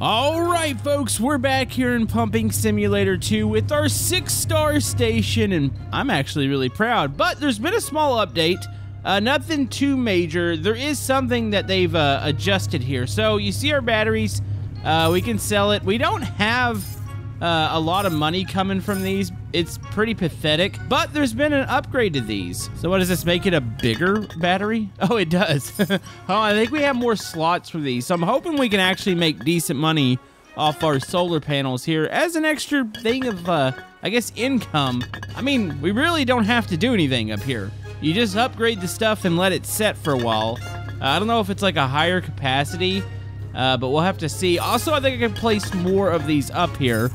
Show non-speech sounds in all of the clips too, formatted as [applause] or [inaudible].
All right, folks, we're back here in Pumping Simulator 2 with our six star station, and I'm actually really proud. But there's been a small update, uh, nothing too major. There is something that they've uh, adjusted here. So you see our batteries, uh, we can sell it. We don't have uh, a lot of money coming from these. It's pretty pathetic, but there's been an upgrade to these. So what does this make it a bigger battery? [laughs] Oh, it does. [laughs] oh, I think we have more slots for these. So I'm hoping we can actually make decent money off our solar panels here as an extra thing of, uh, I guess, income. I mean, we really don't have to do anything up here. You just upgrade the stuff and let it set for a while. Uh, I don't know if it's like a higher capacity, uh, but we'll have to see. Also, I think I can place more of these up here.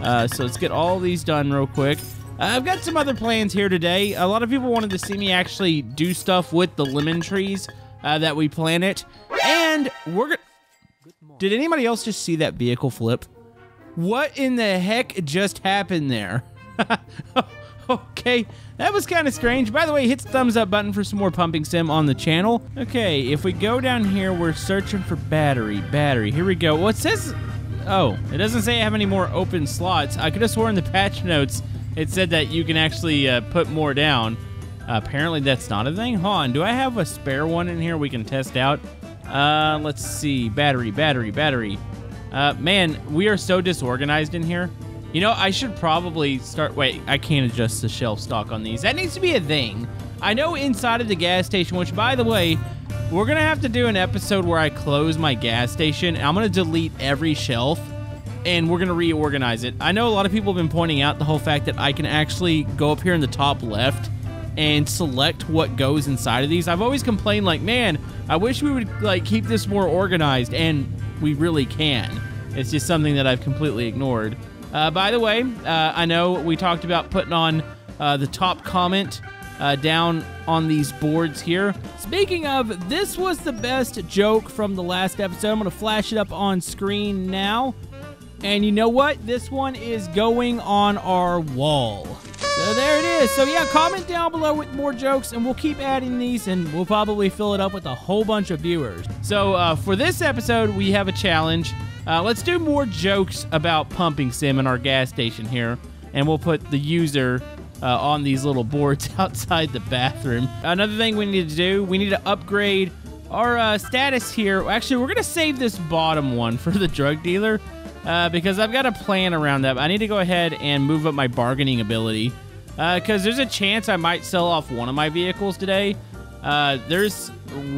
Uh, so let's get all these done real quick. Uh, I've got some other plans here today. A lot of people wanted to see me actually do stuff with the lemon trees uh, that we planted. And we're gonna... Did anybody else just see that vehicle flip? What in the heck just happened there? [laughs] okay, that was kind of strange. By the way, hit the thumbs up button for some more pumping sim on the channel. Okay, if we go down here, we're searching for battery. Battery, here we go. Well, it says Oh, it doesn't say I have any more open slots. I could have sworn in the patch notes it said that you can actually uh, put more down. Uh, apparently that's not a thing. Hold on, do I have a spare one in here we can test out? Uh, let's see. Battery, battery, battery. Uh, man, we are so disorganized in here. You know, I should probably start... Wait, I can't adjust the shelf stock on these. That needs to be a thing. I know inside of the gas station, which, by the way, we're going to have to do an episode where I close my gas station. I'm going to delete every shelf and we're going to reorganize it. I know a lot of people have been pointing out the whole fact that I can actually go up here in the top left and select what goes inside of these. I've always complained like, man, I wish we would like keep this more organized and we really can. It's just something that I've completely ignored. Uh, by the way, uh, I know we talked about putting on uh, the top comment uh, down on these boards here. Speaking of, this was the best joke from the last episode. I'm going to flash it up on screen now. And you know what? This one is going on our wall. So there it is. So yeah, comment down below with more jokes, and we'll keep adding these, and we'll probably fill it up with a whole bunch of viewers. So uh, for this episode, we have a challenge. Uh, let's do more jokes about pumping sim in our gas station here, and we'll put the user uh, on these little boards [laughs] outside the bathroom. Another thing we need to do, we need to upgrade our uh, status here. Actually, we're going to save this bottom one for the drug dealer uh, because I've got a plan around that. I need to go ahead and move up my bargaining ability because uh, there's a chance I might sell off one of my vehicles today. Uh, there's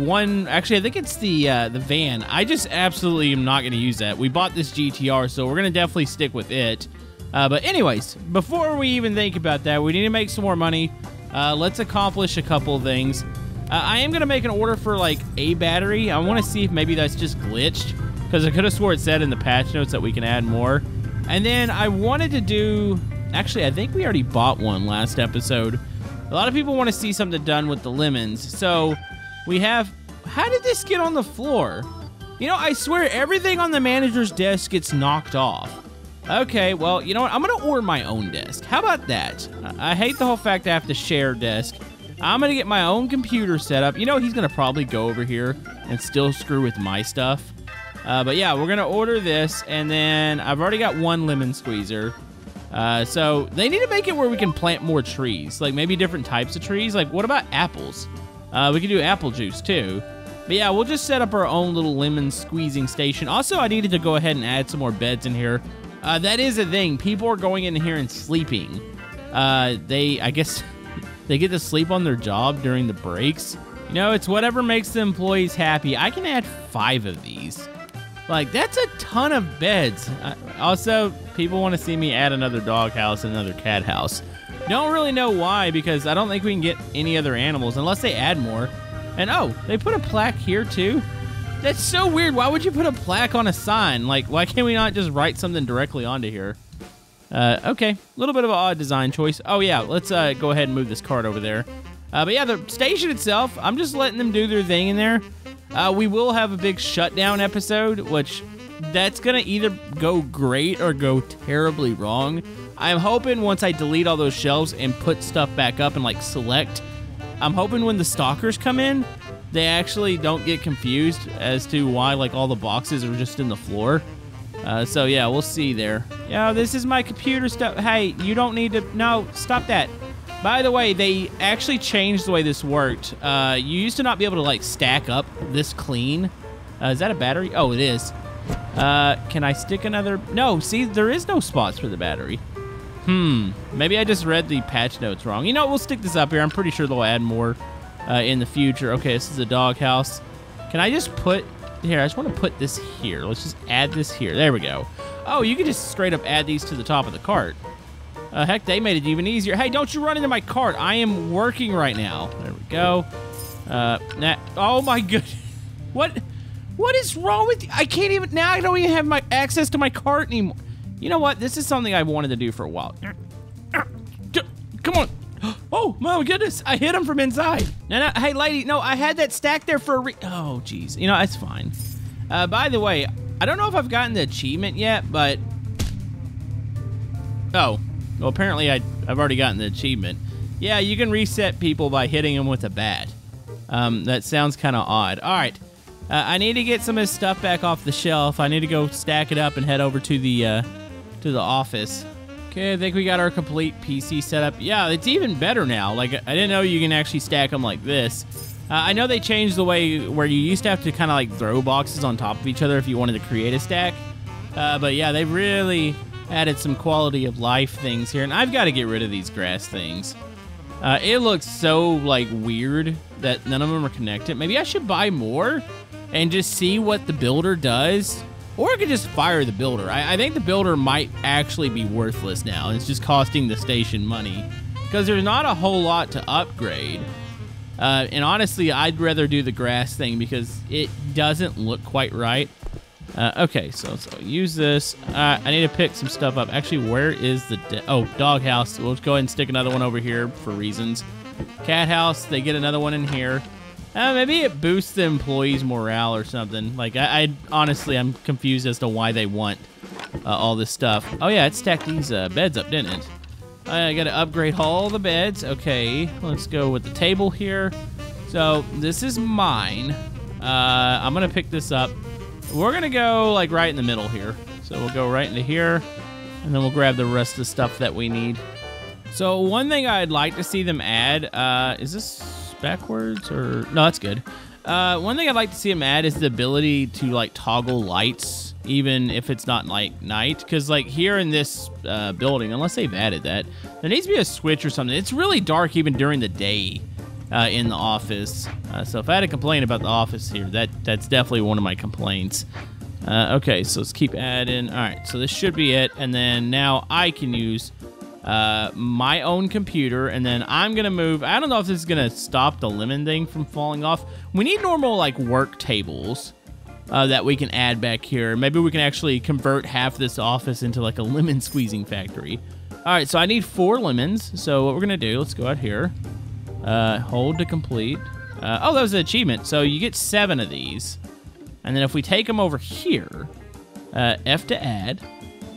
one, actually, I think it's the uh, the van. I just absolutely am not going to use that. We bought this GTR, so we're going to definitely stick with it. Uh, but anyways, before we even think about that, we need to make some more money. Uh, let's accomplish a couple things. Uh, I am going to make an order for like a battery. I want to see if maybe that's just glitched because I could have swore it said in the patch notes that we can add more. And then I wanted to do, actually, I think we already bought one last episode. A lot of people want to see something done with the lemons. So we have, how did this get on the floor? You know, I swear everything on the manager's desk gets knocked off. Okay, well, you know what? I'm going to order my own desk. How about that? I, hate the whole fact I have to share desk. I'm going to get my own computer set up. You know, he's going to probably go over here and still screw with my stuff. Uh, but yeah, we're going to order this, and then I've already got one lemon squeezer. Uh, so they need to make it where we can plant more trees, like maybe different types of trees. Like, what about apples? Uh, we can do apple juice too. But yeah, we'll just set up our own little lemon squeezing station. Also, I needed to go ahead and add some more beds in here. Uh, that is a thing. People are going in here and sleeping. Uh, they, I guess, [laughs] they get to sleep on their job during the breaks. You know, it's whatever makes the employees happy. I can add five of these. Like, that's a ton of beds. Uh, also, people want to see me add another dog house and another cat house. Don't really know why, because I don't think we can get any other animals unless they add more. And oh, they put a plaque here too. That's so weird. Why would you put a plaque on a sign? Like, why can't we not just write something directly onto here? Uh, okay, a little bit of an odd design choice. Oh yeah, let's uh, go ahead and move this cart over there. Uh, but yeah, the station itself, I'm just letting them do their thing in there. Uh, we will have a big shutdown episode, which that's gonna either go great or go terribly wrong. I'm hoping once I delete all those shelves and put stuff back up and like select, I'm hoping when the stalkers come in, they actually don't get confused as to why like all the boxes are just in the floor. Uh, so yeah, we'll see there. Yeah, this is my computer stuff. Hey, you don't need to. No, stop that. By the way, they actually changed the way this worked. Uh, you used to not be able to like stack up this clean. Uh, is that a battery? Oh, it is. Uh, can I stick another? No, see, there is no spots for the battery. Hmm, maybe I just read the patch notes wrong. You know, we'll stick this up here. I'm pretty sure they'll add more uh, in the future. Okay, this is a doghouse. Can I just put here? I just want to put this here. Let's just add this here. There we go. Oh, you can just straight up add these to the top of the cart. Uh, heck, they made it even easier. Hey, don't you run into my cart. I am working right now. There we go. Uh, oh my [laughs] goodness. What? What is wrong with you? I can't even, now I don't even have my access to my cart anymore. You know what? This is something I wanted to do for a while. Oh, my goodness. I hit him from inside. No, no, hey, lady. No, I had that stack there for a re Oh, jeez. You know, that's fine. Uh, by the way, I don't know if I've gotten the achievement yet, but... Oh. Well, apparently I, I've already gotten the achievement. Yeah, you can reset people by hitting them with a bat. Um, that sounds kind of odd. All right. Uh, I need to get some of this stuff back off the shelf. I need to go stack it up and head over to the uh, to the office. Okay, I think we got our complete PC setup. Yeah, it's even better now. Like, I didn't know you can actually stack them like this. Uh, I know they changed the way where you used to have to kind of like throw boxes on top of each other if you wanted to create a stack. Uh, but yeah, they really added some quality of life things here. And I've got to get rid of these grass things. Uh, it looks so like weird that none of them are connected. Maybe I should buy more and just see what the builder does. Or I could just fire the builder. I, I think the builder might actually be worthless now. It's just costing the station money. Because there's not a whole lot to upgrade. Uh, and honestly, I'd rather do the grass thing because it doesn't look quite right. Uh, okay, so, so use this. Uh, I need to pick some stuff up. Actually, where is the... oh, doghouse. We'll go ahead and stick another one over here for reasons. Cat house, they get another one in here. Uh, maybe it boosts the employees' morale or something. Like, I, I honestly, I'm confused as to why they want uh, all this stuff. Oh yeah, it stacked these uh, beds up, didn't it? I got to upgrade all the beds. Okay, let's go with the table here. So this is mine. Uh, I'm gonna pick this up. We're gonna go like right in the middle here. So we'll go right into here, and then we'll grab the rest of the stuff that we need. So one thing I'd like to see them add, uh, is this backwards or, no, that's good. Uh, one thing I'd like to see him add is the ability to like toggle lights, even if it's not like night. Cause like here in this uh, building, unless they've added that, there needs to be a switch or something. It's really dark even during the day uh, in the office. Uh, so if I had a complaint about the office here, that that's definitely one of my complaints. Uh, okay, so let's keep adding. All right, so this should be it. And then now I can use uh, my own computer, and then I'm gonna move. I don't know if this is gonna stop the lemon thing from falling off. We need normal like work tables uh, that we can add back here. Maybe we can actually convert half this office into like a [laughs] lemon squeezing factory. All right, so I need four lemons. So what we're gonna do? Let's go out here. Uh, hold to complete. Uh, oh, that was an achievement. So you get seven of these, and then if we take them over here, uh, F to add.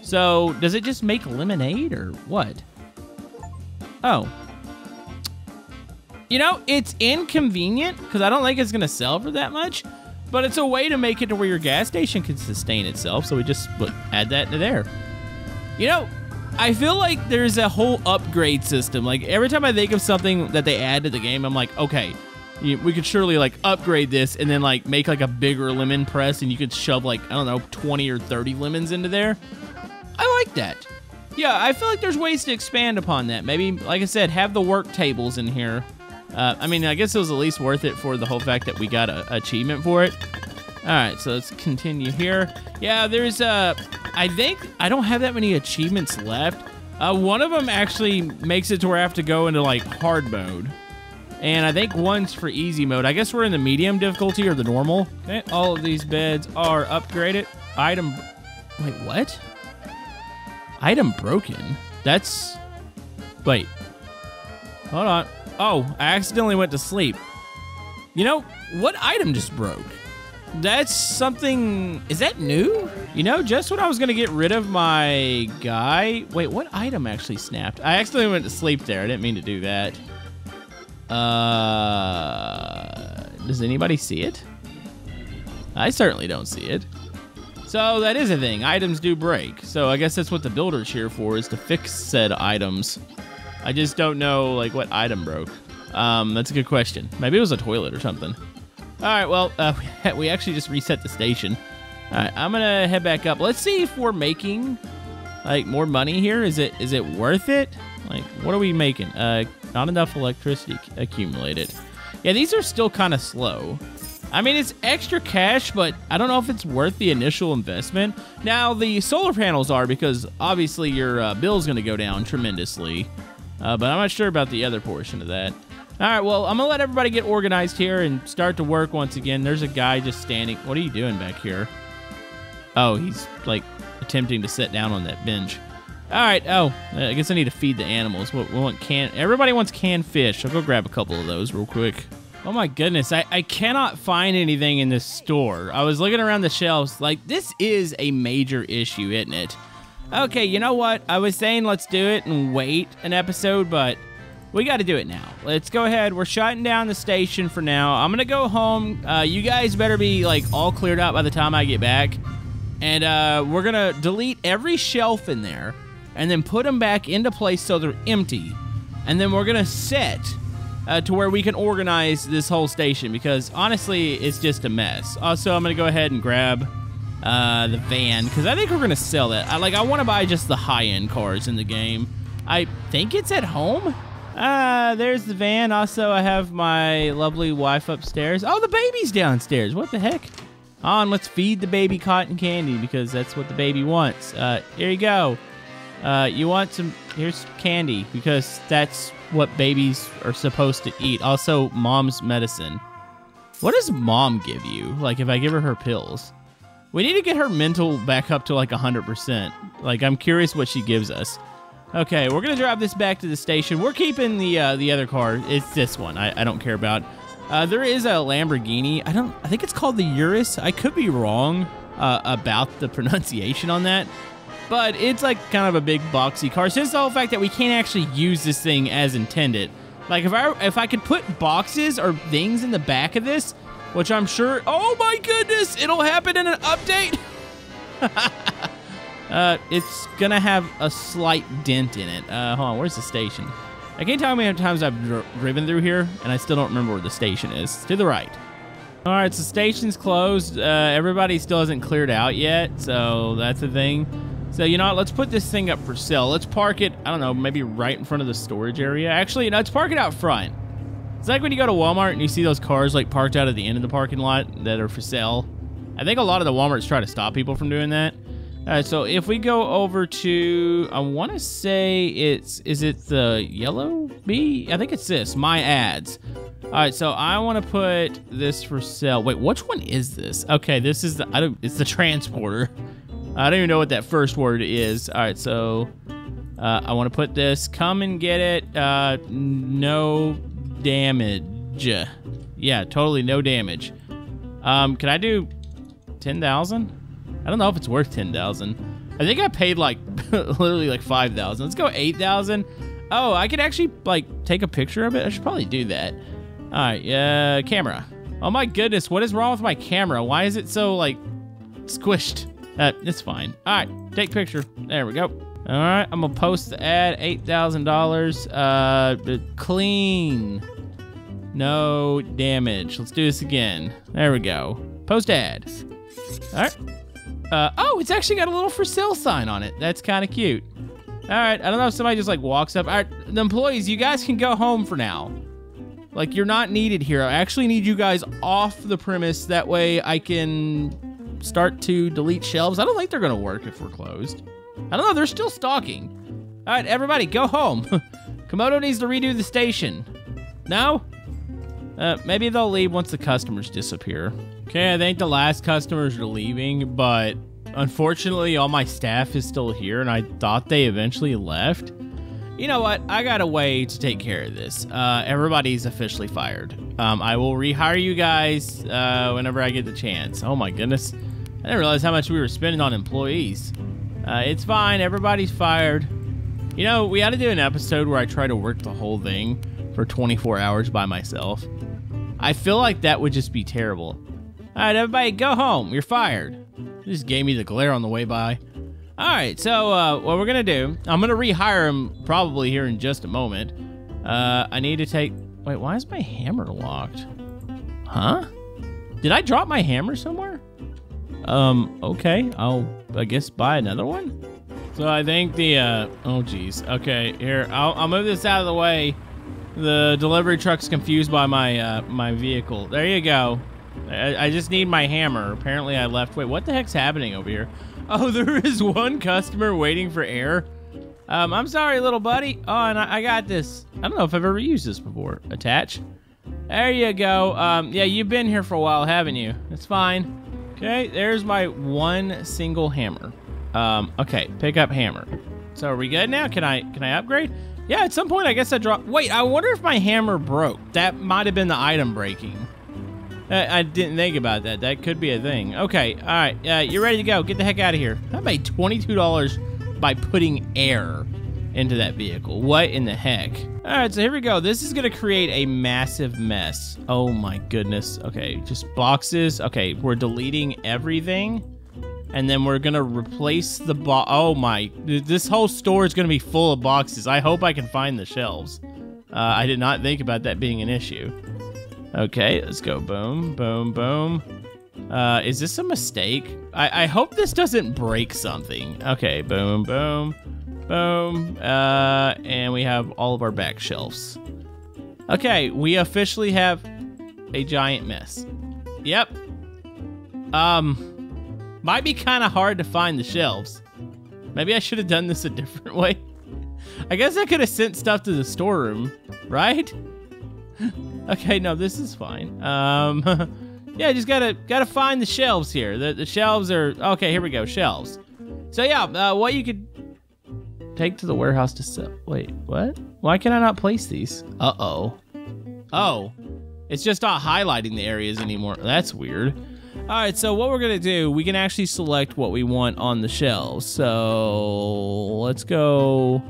So, does it just make lemonade or what? Oh. You know, it's inconvenient because I don't think it's going to sell for that much, but it's a way to make it to where your gas station can sustain itself. So we just add that into there. You know, I feel like there's a whole upgrade system. Like every time I think of something that they add to the game, I'm like, okay, we could surely like upgrade this and then like make like a bigger lemon press and you could shove like, I don't know, 20 or 30 lemons into there. I like that. Yeah, I feel like there's ways to expand upon that. Maybe, like I said, have the work tables in here. Uh, I mean, I guess it was at least worth it for the whole fact that we got an achievement for it. All right, so let's continue here. Yeah, there's uh, I think I don't have that many achievements left. Uh, one of them actually makes it to where I have to go into like hard mode. And I think one's for easy mode. I guess we're in the medium difficulty or the normal. Okay, all of these beds are upgraded. Item, wait, what? Item broken? That's... Wait. Hold on. Oh, I accidentally went to sleep. You know, what item just broke? That's something... Is that new? You know, just when I was going to get rid of my guy... Wait, what item actually snapped? I accidentally went to sleep there. I didn't mean to do that. Uh... Does anybody see it? I certainly don't see it. So that is a thing. Items do break. So I guess that's what the builder's here for, is to fix said items. I just don't know, like, what item broke. Um, that's a good question. Maybe it was a toilet or something. All right, well, uh, [laughs] we actually just reset the station. All right, I'm gonna head back up. Let's see if we're making like more money here. Is it is it worth it? Like, what are we making? Uh, not enough electricity accumulated. Yeah, these are still kind of slow. I mean, it's extra cash, but I don't know if it's worth the initial investment. Now, the solar panels are because obviously your uh, bill's going to go down tremendously. Uh, but I'm not sure about the other portion of that. All right, well, I'm going to let everybody get organized here and start to work once again. There's a guy just standing. What are you doing back here? Oh, he's like attempting to sit down on that bench. All right. Oh, I guess I need to feed the animals. We want can. Everybody wants canned fish. I'll go grab a couple of those real quick. Oh my goodness, I, I cannot find anything in this store. I was looking around the shelves, like, this is a major issue, isn't it? Okay, you know what? I was saying let's do it and wait an episode, but we got to do it now. Let's go ahead. We're shutting down the station for now. I'm going to go home. Uh, you guys better be, like, all cleared out by the time I get back. And uh, we're going to delete every shelf in there and then put them back into place so they're empty. And then we're going to set uh, to where we can organize this whole station because honestly, it's just a mess. Also, I'm going to go ahead and grab uh, the van because I think we're going to sell it. I, like, I want to buy just the high-end cars in the game. I think it's at home. Uh, there's the van. Also, I have my lovely wife upstairs. Oh, the baby's downstairs. What the heck? On, let's feed the baby cotton candy because that's what the baby wants. Uh, here you go. Uh, you want some, here's candy because that's what babies are supposed to eat. Also, mom's medicine. What does mom give you? Like, if I give her her pills? We need to get her mental back up to like 100%. Like, I'm curious what she gives us. Okay, we're gonna drive this back to the station. We're keeping the uh, the other car. It's this one. I, I don't care about. Uh, there is a Lamborghini. I don't. I think it's called the Urus. I could be wrong uh, about the [laughs] pronunciation on that but it's like kind of a big boxy car. Since the whole fact that we can't actually use this thing as intended. Like if I if I could put boxes or things in the back of this, which I'm sure, oh my goodness, it'll happen in an update. [laughs] uh, it's gonna have a slight dent in it. Uh, hold on, where's the station? I can't tell how many times I've dr driven through here, and I still don't remember where the station is. To the right. All right, so station's closed. Uh, everybody still hasn't cleared out yet, so that's a thing. So, you know what? Let's put this thing up for sale. Let's park it, I don't know, maybe right in front of the storage area. Actually, know, let's park it out front. It's like when you go to Walmart and you see those cars like parked out at the end of the parking lot that are for sale. I think a lot of the Walmarts try to stop people from doing that. All right, so if we go over to, I want to say it's, is it the yellow B? I think it's this, my ads. All right, so I want to put this for sale. Wait, which one is this? Okay, this is the, I don't, it's the transporter. I don't even know what that first word is. All right, so uh, I want to put this. Come and get it. Uh, no damage. Yeah, totally no damage. Um, can I do 10,000? I don't know if it's worth 10,000. I think I paid like [laughs] literally like 5,000. Let's go 8,000. Oh, I could actually like take a picture of it. I should probably do that. All right, yeah, uh, camera. Oh my goodness, what is wrong with my camera? Why is it so like squished? Uh, it's fine. All right, take picture. There we go. All right, I'm gonna post the ad. Eight thousand dollars. Uh, clean. No damage. Let's do this again. There we go. Post ad. All right. Uh, oh, it's actually got a little for sale sign on it. That's kind of cute. All right. I don't know if somebody just like walks up. All right, the employees, you guys can go home for now. Like you're not needed here. I actually need you guys off the premise. That way I can start to delete shelves. I don't think they're going to work if we're closed. I don't know. They're still stalking. All right, everybody, go home. [laughs] Camodo needs to redo the station. No? Uh, maybe they'll leave once the customers disappear. Okay, I think the last customers are leaving, but unfortunately, all my staff is still here, and I thought they eventually left. You know what? I got a way to take care of this. Uh, everybody's officially fired. Um, I will rehire you guys uh, whenever I get the chance. Oh my goodness. I didn't realize how much we were spending on employees. Uh, it's fine. Everybody's fired. You know, we ought to do an episode where I try to work the whole thing for 24 hours by myself. I feel like that would just be terrible. All right, everybody, go home. You're fired. You just gave me the glare on the way by. All right, so uh, what we're gonna do, I'm gonna rehire him probably here in just a moment. Uh, I need to take, wait, why is my hammer locked? Huh? Did I drop my hammer somewhere? Um, okay, I'll, I guess, buy another one. So I think the, uh, oh geez. Okay, here, I'll, I'll move this out of the way. The delivery truck's confused by my, uh, my vehicle. There you go. I, I just need my hammer. Apparently I left, wait, what the heck's happening over here? [laughs] Oh, there is one customer waiting for air. Um, I'm sorry, little buddy. Oh, and I, I got this. I don't know if I've ever used this before. Attach. There you go. Um, yeah, you've been here for a while, haven't you? It's fine. Okay, there's my one single hammer. Um, okay, pick up hammer. So are we good now? Can I can I upgrade? Yeah, at some point I guess I dropped. Wait, I wonder if my hammer broke. That might have been the item breaking. I, I didn't think about that. That could be a thing. Okay, all right. Uh, you're ready to go. Get the heck out of here. I made $22 by putting air into that vehicle. What in the heck? All right, so here we go. This is going to create a massive mess. Oh my goodness. Okay, just boxes. Okay, we're deleting everything. And then we're going to replace the box. Oh my. This whole store is going to be full of boxes. I hope I can find the shelves. Uh, I did not think about that being an issue. Okay, let's go. Boom, boom, boom. Uh, is this a mistake? I, I hope this doesn't break something. Okay, boom, boom, boom. Uh, and we have all of our back shelves. Okay, we officially have a giant mess. Yep. Um, might be kind of hard to find the shelves. Maybe I should have done this a [laughs] different way. I guess I could have sent stuff to the storeroom, right? [laughs] okay, no, this is fine. Um, [laughs] yeah, just gotta gotta find the shelves here. The the shelves are okay. Here we go, shelves. So yeah, uh, what you could take to the warehouse to sell. Wait, what? Why can I not place these? Uh oh. Oh, it's just not highlighting the areas anymore. That's weird. All right, so what we're gonna do, we can actually select what we want on the shelves. So let's go.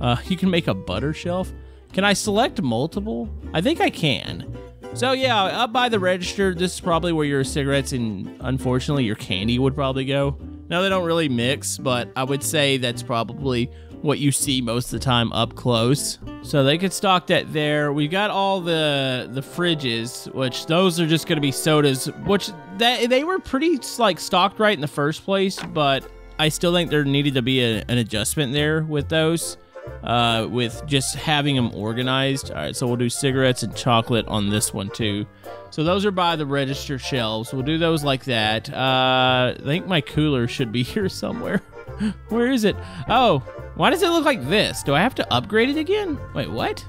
Uh, [laughs] you can make a butter shelf. Can I select multiple? I think I can. So yeah, up by the register, this is probably where your cigarettes and unfortunately your candy would probably go. Now they don't really mix, but I would say that's probably what you see most of the time up close. So they could stock that there. We've got all the the fridges, which those are just going to be sodas, which that they were pretty like stocked right in the first place, but I still think there needed to be a, an adjustment there with those uh, with just having them organized. All right, so we'll do cigarettes and chocolate on this one too. So those are by the register shelves. We'll do those like that. Uh, I think my cooler should be [laughs] here somewhere. [laughs] Where is it? Oh, why does it look like this? Do I have to upgrade it again? Wait, what?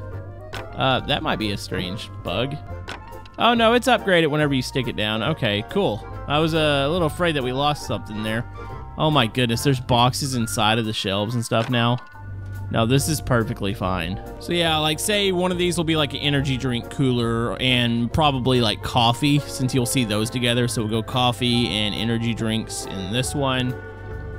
Uh, that might be a strange bug. Oh no, it's upgraded whenever you stick it down. Okay, cool. I was uh, a little afraid that we lost something there. Oh my goodness, there's boxes inside of the shelves and stuff now. No, this is perfectly fine. So yeah, like say one of these will be like an energy drink cooler and probably like coffee since you'll see those together. So we'll go coffee and energy drinks in this one.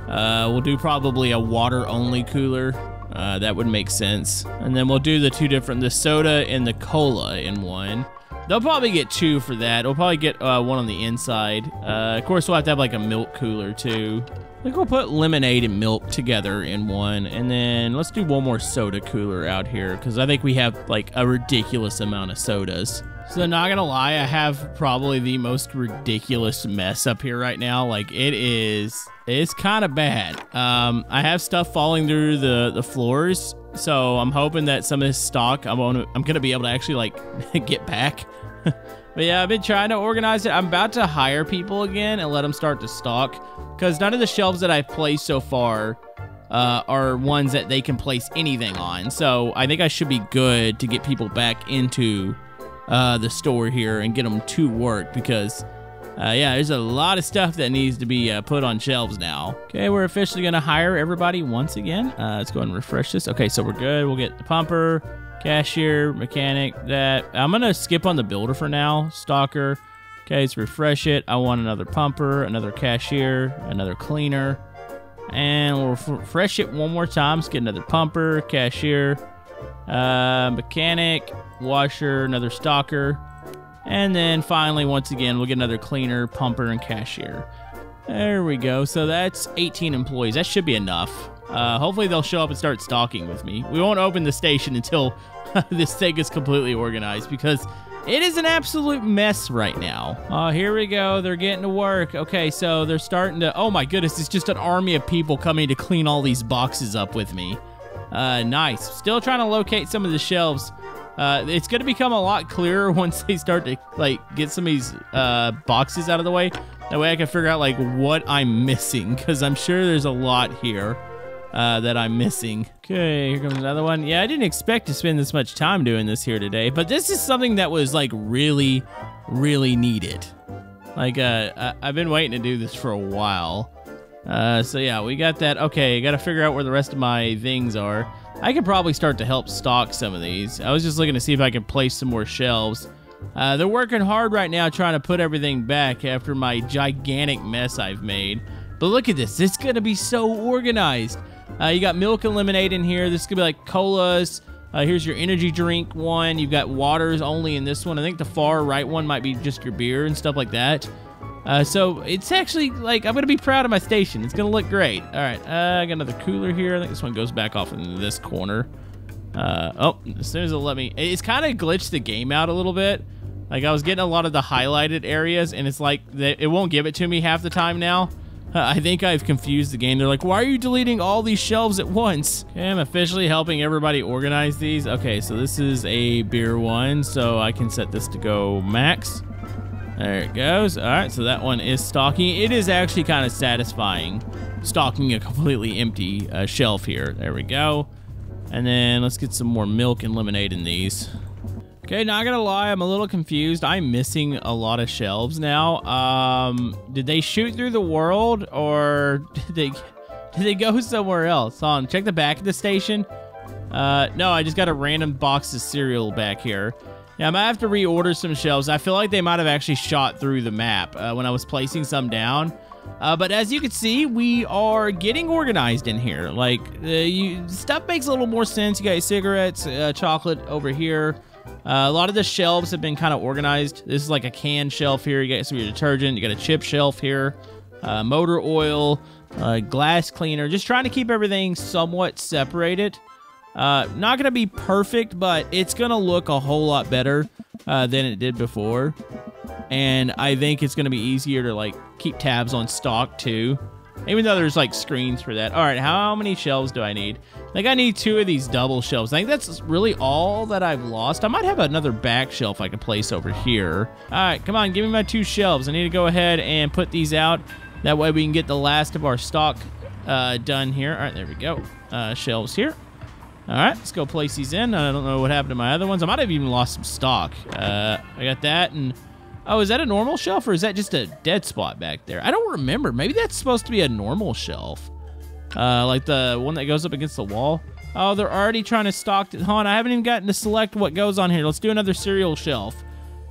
Uh, we'll do probably a water only cooler. Uh, that would make sense. And then we'll do the two different, the soda and the cola in one. They'll probably get two for that. We'll probably get uh, one on the inside. Uh, of course, we'll have to have like a milk cooler too. Think we'll put lemonade and milk together in one, and then let's do one more soda cooler out here because I think we have like a ridiculous amount of sodas. So not gonna lie, I have probably the most ridiculous mess up here right now. Like it is, it's kind of bad. Um, I have stuff falling through the the floors, so I'm hoping that some of this stock I'm gonna I'm gonna be able to actually like [laughs] get back. [laughs] But yeah, I've been trying to organize it. I'm about to hire people again and let them start to stock because none of the shelves that I've placed so far uh, are ones that they can place anything on. So I think I should be good to get people back into uh, the store here and get them to work because, uh, yeah, there's a lot of stuff that needs to be uh, put on shelves now. Okay, we're officially going to hire everybody once again. Uh, let's go and refresh this. Okay, so we're good. We'll get the pumper, cashier, mechanic, that. I'm going to skip on the builder for now, stalker. Okay, let's refresh it. I want another pumper, another cashier, another cleaner. And we'll refresh it one more time. Let's get another pumper, cashier, uh, mechanic, washer, another stalker. And then finally, once again, we'll get another cleaner, pumper, and cashier. There we go. So that's 18 employees. That should be enough. Uh, hopefully they'll show up and start stalking with me. We won't open the station until [laughs] this thing is completely organized because it is an absolute mess right now. Oh, here we go. They're getting to work. Okay, so they're starting to... Oh my goodness, it's just an army of people coming to clean all these boxes up with me. Uh, nice. Still trying to locate some of the shelves. Uh, it's going to become a lot clearer [laughs] once they start to like get some of these uh, boxes out of the way. That way I can figure out like what I'm missing because I'm sure there's a lot here uh, that I'm missing. Okay, here comes another one. Yeah, I didn't expect to spend this much time doing this here today, but this is something that was like really, really needed. Like, uh, I I've been waiting to do this for a while. Uh, so yeah, we got that. Okay, got to figure out where the rest of my things are. I could probably start to help stock some of these. I was just looking to see if I could place some more shelves. Uh, they're working hard right now trying to put everything back after my gigantic mess I've made. But look at this. It's going to be so organized. Uh, you got milk and lemonade in here. This could be like colas. Uh, here's your energy drink one. You've got waters only in this one. I think the far right one might be just your beer and stuff like that. Uh, so it's actually like I'm gonna be proud of my station. It's gonna look great. All right, uh, I got another cooler here. I think this one goes back off in this corner. Uh, oh, as soon as it let me, it's kind of glitched the game out a little bit. Like I was getting a lot of the highlighted areas, and it's like it won't give it to me half the time now. [laughs] I think I've confused the game. They're like, why are you deleting all these shelves at once? Okay, I'm officially helping everybody organize these. Okay, so this is a beer one, so I can set this to go max. There it goes. All right, so that one is stocking. It is actually kind of satisfying stocking a completely empty uh, shelf here. There we go. And then let's get some more milk and lemonade in these. Okay, not gonna lie, I'm a little confused. I'm missing a lot of shelves now. Um, did they shoot through the world or [laughs] did they did they go somewhere else? On, check the back of the station. Uh, no, I just got a random box of cereal back here. Yeah, I might have to reorder some shelves. I feel like they might have actually shot through the map uh, when I was placing some down. Uh, but as you can see, we are getting organized in here. Like, uh, you, stuff makes a little more sense. You got cigarettes, uh, chocolate over here. Uh, a lot of the shelves have been kind of organized. This is like a can shelf here. You got some of your detergent. You got a chip shelf here. Uh, motor oil, glass cleaner. Just trying to keep everything somewhat separated. Uh, not going to be perfect, but it's going to look a whole lot better uh, than it did before. And I think it's going to be easier to like keep tabs on stock too. Even though there's like screens for that. All right, how many shelves do I need? Like I need two of these double shelves. I think that's really all that I've lost. I might have another back shelf I could place over here. All right, come on, give me my two shelves. I need to go ahead and put these out. That way we can get the last of our stock uh, done here. All right, there we go. Uh, shelves here. All right, let's go place these in. I don't know what happened to my other ones. I might have even lost some stock. Uh, I got that and... Oh, is that a normal shelf or is that just a dead spot back there? I don't remember. Maybe that's supposed to be a normal shelf. Uh, like the one that goes up against the wall. Oh, they're already trying to stock it. Hold on, I haven't even gotten to select what goes on here. Let's do another cereal shelf.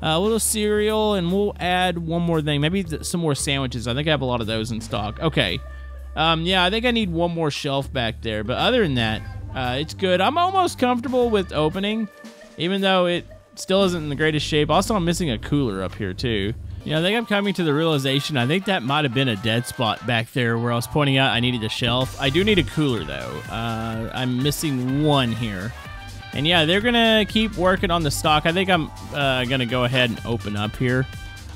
Uh, a little cereal, and we'll add one more thing. Maybe some more sandwiches. I think I have a lot of those in stock. Okay. Um, yeah, I think I need one more shelf back there. But other than that, uh, it's good. I'm almost comfortable with opening, even though it still isn't in the greatest shape. Also, I'm missing a cooler up here, too. You know, I think I'm coming to the realization, I think that might have been a dead spot back there where I was pointing out I needed a shelf. I do need a cooler, though. Uh, I'm missing one here. And yeah, they're going to keep working on the stock. I think I'm uh, going to go ahead and open up here.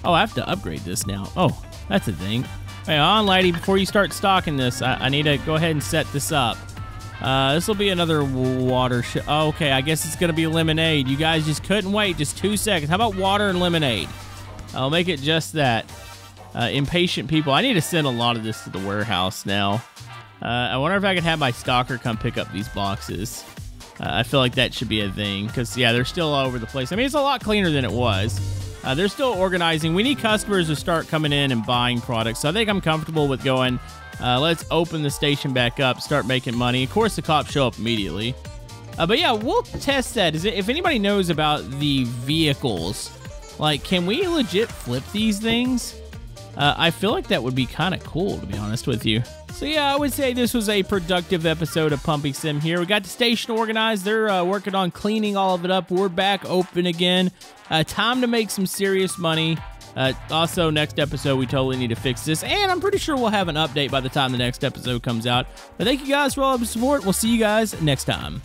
Oh, I have to upgrade this now. Oh, that's a thing. Hey, on, lady, before you start stocking this, I, I need to go ahead and set this up. Uh, this will be another water. Oh, okay, I guess it's gonna be lemonade. You guys just couldn't wait just two seconds. How about water and lemonade? I'll make it just that. Uh, impatient people. I need to send a lot of this to the warehouse now. Uh, I wonder if I could have my stalker come pick up these boxes. Uh, I feel like that should be a thing because yeah, they're still all over the place. I mean, it's a lot cleaner than it was. Uh, they're still organizing. We need customers to start coming in and buying products. So I think I'm comfortable with going uh, let's open the station back up, start making money. Of course, the cops show up immediately. Uh, but yeah, we'll test that. Is it, if anybody knows about the vehicles, like, can we legit flip these things? Uh, I feel like that would be kind of cool, to be honest with you. So yeah, I would say this was a productive episode of Pumping Sim here. We got the station organized. They're uh, working on cleaning all of it up. We're back open again. Uh, time to make some serious money. Uh, also, next episode, we totally need to fix this, and I'm pretty sure we'll have an update by the time the next episode comes out. But thank you guys for all the support. We'll see you guys next time.